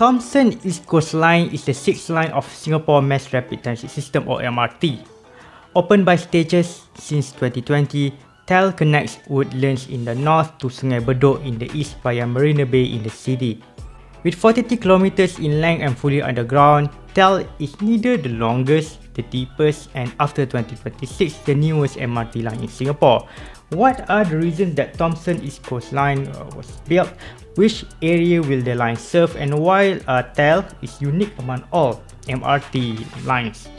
Thomson East Coast Line is the sixth line of Singapore Mass Rapid Transit System or MRT. Opened by stages since 2020, TEL connects Woodlands in the north to Sungai Bedok in the east via Marina Bay in the city. With 43 kilometers in length and fully underground, TEL is neither the longest, the deepest and after 2026 the newest MRT line in Singapore. What are the reasons that Thomson East Coast Line uh, was built? Which area will the line serve and why uh, TEL is unique among all MRT lines?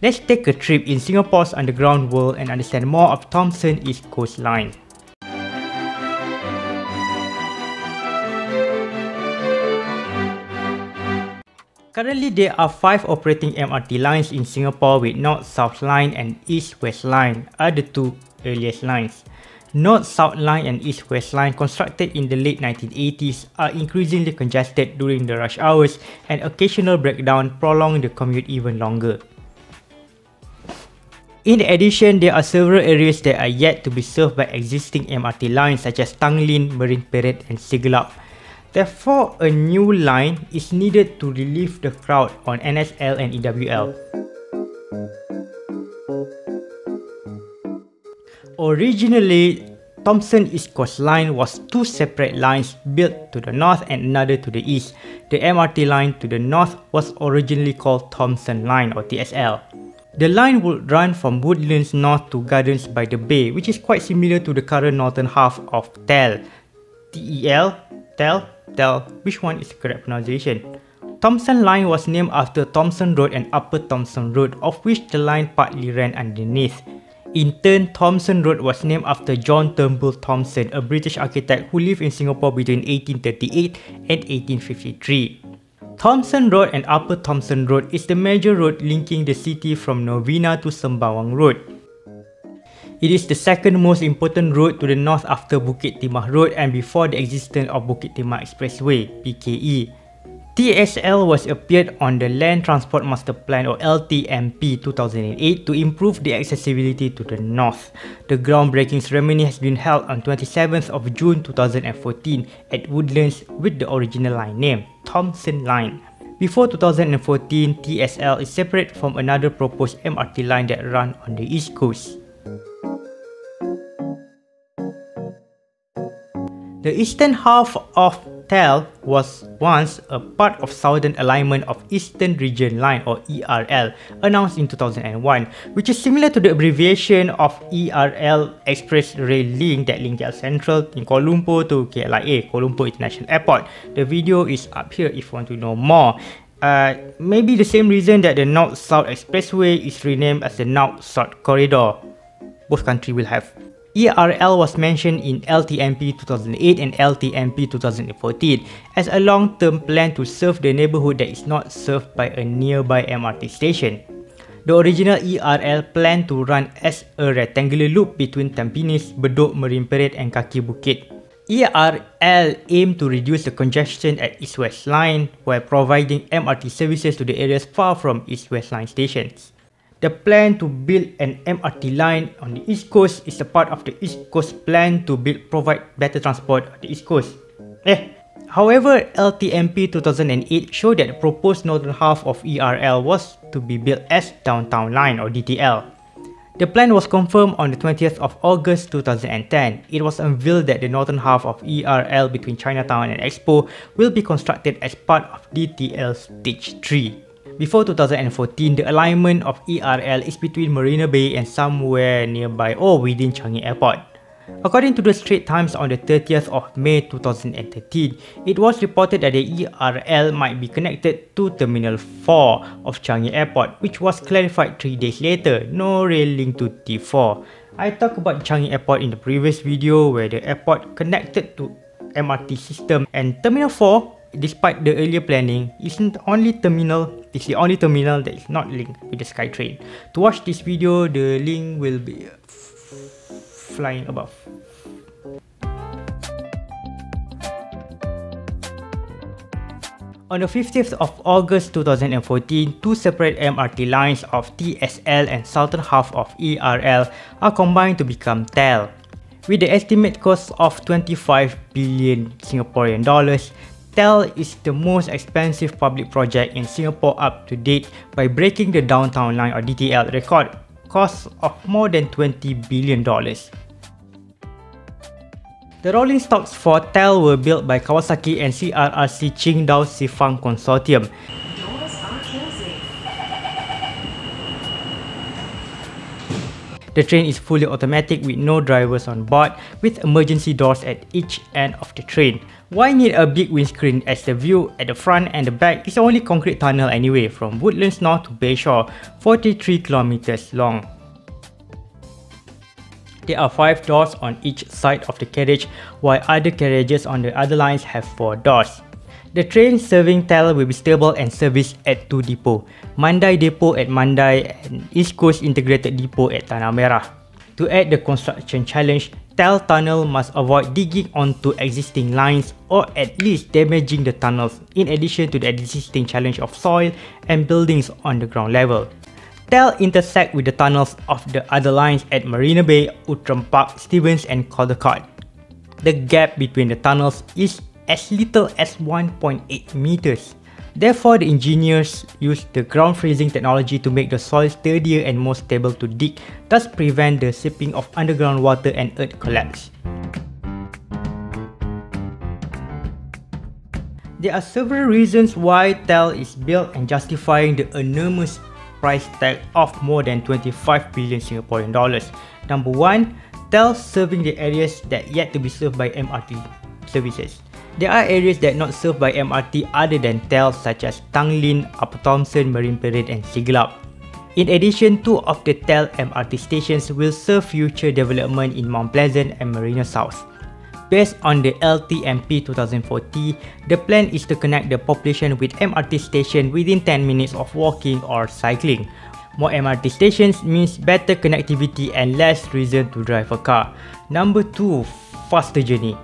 Let's take a trip in Singapore's underground world and understand more of Thomson East Coast Line. Currently, there are five operating MRT lines in Singapore with North-South Line and East-West Line are the two earliest lines. North-South Line and East-West Line constructed in the late 1980s are increasingly congested during the rush hours and occasional breakdown prolong the commute even longer. In addition, there are several areas that are yet to be served by existing MRT lines such as Tanglin, Marine Parade and Siglap. Therefore, a new line is needed to relieve the crowd on NSL and EWL. Originally, Thomson East Coast Line was two separate lines built to the north and another to the east. The MRT line to the north was originally called Thomson Line or TSL. The line would run from Woodlands North to Gardens by the Bay, which is quite similar to the current northern half of TEL. TEL, TEL, tell which one is the correct pronunciation. Thomson Line was named after Thomson Road and Upper Thomson Road, of which the line partly ran underneath. In turn, Thomson Road was named after John Turnbull Thomson, a British architect who lived in Singapore between 1838 and 1853. Thomson Road and Upper Thomson Road is the major road linking the city from Novena to Sembawang Road. It is the second most important road to the north after Bukit Timah Road and before the existence of Bukit Timah Expressway (BKE). TSL was appeared on the Land Transport Master Plan or LTMP 2008 to improve the accessibility to the north. The groundbreaking ceremony has been held on 27th of June 2014 at Woodlands with the original line name, Thomson Line. Before 2014, TSL is separate from another proposed MRT line that run on the east coast. The eastern half of TEL was once a part of Southern Alignment of Eastern Region Line or ERL announced in 2001 which is similar to the abbreviation of ERL Express Rail Link that linked KL Central in Kuala Lumpur to KLIA, Kuala Lumpur International Airport. The video is up here if you want to know more. Uh, maybe the same reason that the North-South Expressway is renamed as the North-South Corridor. Both countries will have ERL was mentioned in LTMP 2008 and LTMP 2014 as a long-term plan to serve the neighbourhood that is not served by a nearby MRT station. The original ERL planned to run as a rectangular loop between Tampines, Bedok, Marine Parade and Kaki Bukit. ERL aimed to reduce the congestion at East-West Line while providing MRT services to the areas far from East-West Line stations. The plan to build an MRT line on the East Coast is a part of the East Coast plan to build provide better transport on the East Coast. Eh, however, LTMP 2008 showed that the proposed northern half of ERL was to be built as Downtown Line or DTL. The plan was confirmed on the 20th of August 2010. It was unveiled that the northern half of ERL between Chinatown and Expo will be constructed as part of DTL Stage 3. Before 2014, the alignment of ERL is between Marina Bay and somewhere nearby or within Changi Airport. According to the Straits Times on the 30th of May 2013, it was reported that the ERL might be connected to Terminal 4 of Changi Airport, which was clarified 3 days later, no rail link to T4. I talked about Changi Airport in the previous video where the airport connected to MRT system and Terminal 4 despite the earlier planning, isn't only terminal is the only terminal that is not linked with the SkyTrain. To watch this video, the link will be flying above. On the 15th of August 2014, two separate MRT lines of TSL and southern half of ERL are combined to become TEL. With the estimate cost of 25 billion Singaporean dollars, TEL is the most expensive public project in Singapore up to date by breaking the Downtown Line or DTL record cost of more than $20 billion. The rolling stocks for TEL were built by Kawasaki and CRRC Qingdao Sifang Consortium. The train is fully automatic with no drivers on board, with emergency doors at each end of the train. Why need a big windscreen as the view at the front and the back is only concrete tunnel anyway from Woodlands North to Bayshore, 43 kilometers long. There are 5 doors on each side of the carriage, while other carriages on the other lines have 4 doors. The train serving TEL will be stable and serviced at two depots, Mandai Depot at Mandai and East Coast Integrated Depot at Tanah Merah. To add the construction challenge, TEL tunnel must avoid digging onto existing lines or at least damaging the tunnels in addition to the existing challenge of soil and buildings on the ground level. TEL intersect with the tunnels of the other lines at Marina Bay, Outram Park, Stevens and Caldecott. The gap between the tunnels is as little as 1.8 meters. Therefore, the engineers used the ground freezing technology to make the soil sturdier and more stable to dig, thus prevent the seeping of underground water and earth collapse. There are several reasons why TEL is built and justifying the enormous price tag of more than 25 billion Singaporean dollars. Number 1, TEL serving the areas that yet to be served by MRT services. There are areas that not served by MRT other than TEL such as Tanglin, Upper Thomson, Marine Parade and Siglap. In addition, two of the TEL MRT stations will serve future development in Mount Pleasant and Marina South. Based on the LTMP 2040, the plan is to connect the population with MRT station within 10 minutes of walking or cycling. More MRT stations means better connectivity and less reason to drive a car. Number 2. Faster journey.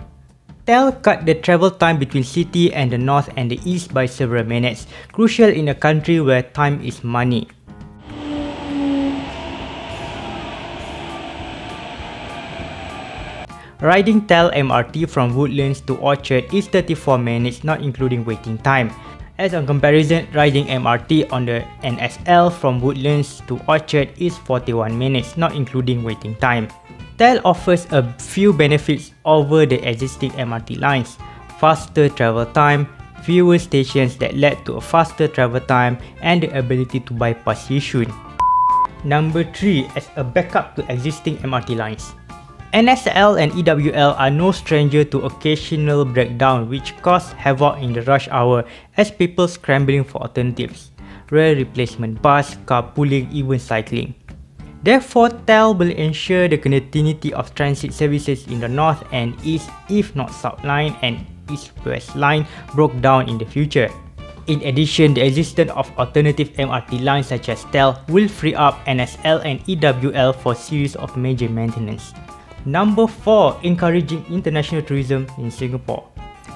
TEL cut the travel time between city and the north and the east by several minutes, crucial in a country where time is money. Riding TEL MRT from Woodlands to Orchard is 34 minutes not including waiting time. As a comparison, riding MRT on the NSL from Woodlands to Orchard is 41 minutes not including waiting time. TEL offers a few benefits over the existing MRT lines. Faster travel time, fewer stations that led to a faster travel time and the ability to bypass Yishun. Number 3 as a backup to existing MRT lines. NSL and EWL are no stranger to occasional breakdown which cause havoc in the rush hour as people scrambling for alternatives, rare replacement bus, carpooling, even cycling. Therefore, TEL will ensure the continuity of transit services in the north and east if north-south line and east-west line broke down in the future. In addition, the existence of alternative MRT lines such as TEL will free up NSL and EWL for series of major maintenance. Number 4. Encouraging international tourism in Singapore.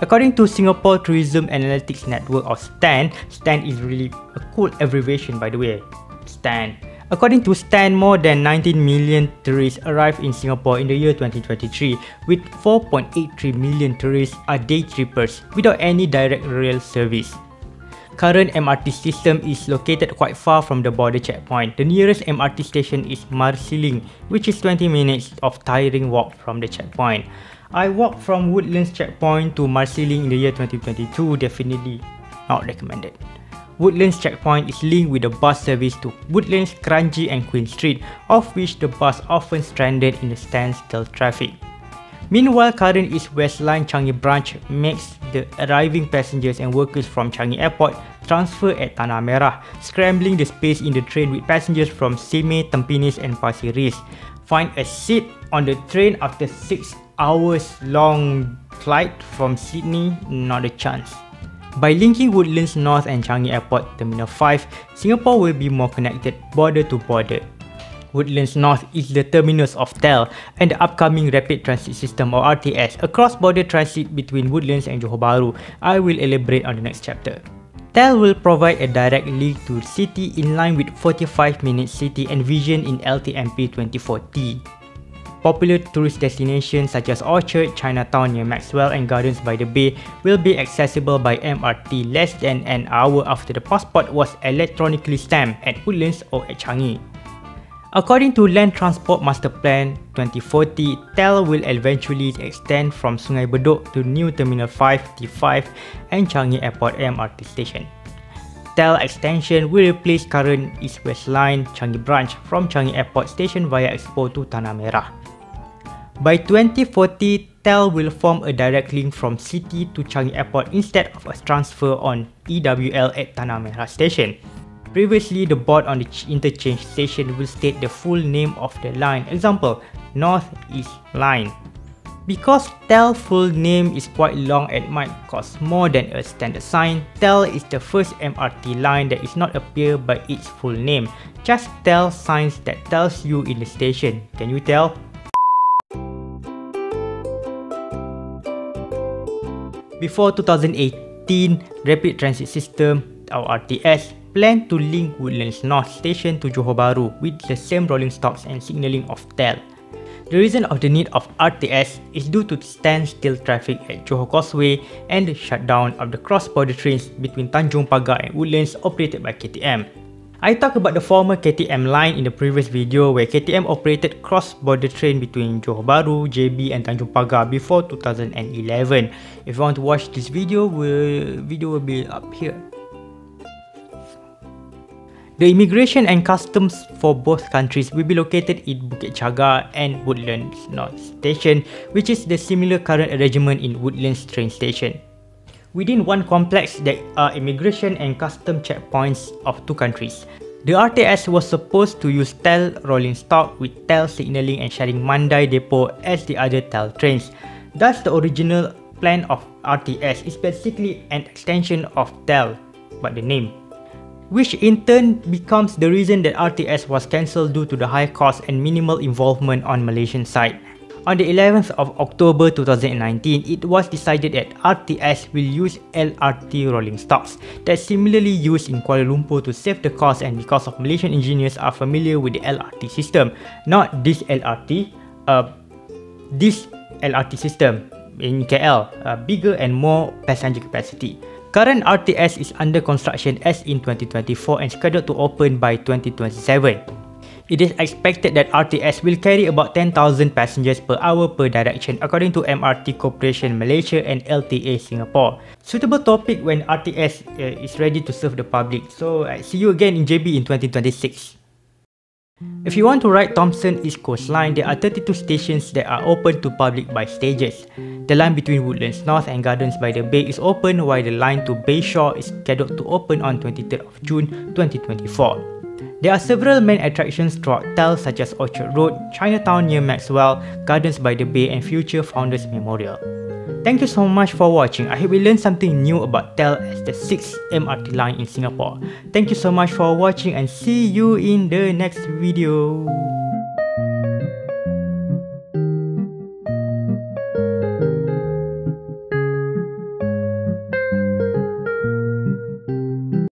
According to Singapore Tourism Analytics Network or STAN, STAN is really a cool abbreviation by the way. STAN According to Stan, more than 19 million tourists arrived in Singapore in the year 2023, with 4.83 million tourists are day trippers without any direct rail service. Current MRT system is located quite far from the border checkpoint. The nearest MRT station is Marsiling, which is 20 minutes of tiring walk from the checkpoint. I walked from Woodlands checkpoint to Marsiling in the year 2022, definitely not recommended. Woodlands checkpoint is linked with the bus service to Woodlands, Kranji and Queen Street, of which the bus often stranded in the standstill traffic. Meanwhile, current East West Line Changi branch makes the arriving passengers and workers from Changi Airport transfer at Tanah Merah, scrambling the space in the train with passengers from Simei, Tampines and Pasir Ris. Find a seat on the train after 6 hours long flight from Sydney? Not a chance. By linking Woodlands North and Changi Airport Terminal 5, Singapore will be more connected border to border. Woodlands North is the terminus of TEL and the upcoming Rapid Transit System or RTS, a cross-border transit between Woodlands and Johor Bahru. I will elaborate on the next chapter. TEL will provide a direct link to city in line with 45 minute city and in LTMP 24T. Popular tourist destinations such as Orchard, Chinatown near Maxwell and Gardens by the Bay will be accessible by MRT less than an hour after the passport was electronically stamped at Woodlands or at Changi. According to Land Transport Master Plan 2040, TEL will eventually extend from Sungai Bedok to New Terminal 5 T5 and Changi Airport MRT station. TEL extension will replace current East-West Line Changi branch from Changi Airport Station via Expo to Tanah Merah. By 2040, TEL will form a direct link from City to Changi Airport instead of a transfer on EWL at Tanah Merah Station. Previously, the board on the interchange station will state the full name of the line, example, North East Line. Because TEL full name is quite long and might cost more than a standard sign, TEL is the first MRT line that is not appear by its full name. Just TEL signs that tells you in the station. Can you tell? Before 2018, Rapid Transit System or RTS planned to link Woodlands North Station to Johor Bahru with the same rolling stocks and signalling of TEL. The reason of the need of RTS is due to standstill traffic at Johor Causeway and the shutdown of the cross-border trains between Tanjung Pagar and Woodlands operated by KTM. I talked about the former KTM line in the previous video where KTM operated cross-border train between Johor Bahru, JB and Tanjung Pagar before 2011. If you want to watch this video, will, video will be up here. The immigration and customs for both countries will be located in Bukit Chagar and Woodlands North Station, which is the similar current arrangement in Woodlands train station. Within one complex, there are immigration and custom checkpoints of two countries. The RTS was supposed to use TEL rolling stock with TEL signaling and sharing Mandai Depot as the other TEL trains. Thus, the original plan of RTS is basically an extension of TEL, but the name which in turn becomes the reason that RTS was cancelled due to the high cost and minimal involvement on Malaysian side. On the 11th of October 2019, it was decided that RTS will use LRT rolling stocks that similarly used in Kuala Lumpur to save the cost and because of Malaysian engineers are familiar with the LRT system, not this LRT, uh, this LRT system in KL, uh, bigger and more passenger capacity. Current RTS is under construction as in 2024 and scheduled to open by 2027. It is expected that RTS will carry about 10,000 passengers per hour per direction according to MRT Corporation Malaysia and LTA Singapore. Suitable topic when RTS uh, is ready to serve the public. So I see you again in JB in 2026. If you want to ride Thomson East Coast Line, there are 32 stations that are open to public by stages. The line between Woodlands North and Gardens by the Bay is open while the line to Bayshore is scheduled to open on 23rd of June 2024. There are several main attractions throughout TEL such as Orchard Road, Chinatown near Maxwell, Gardens by the Bay and Future Founders Memorial. Thank you so much for watching. I hope you learned something new about TEL as the 6th MRT line in Singapore. Thank you so much for watching and see you in the next video.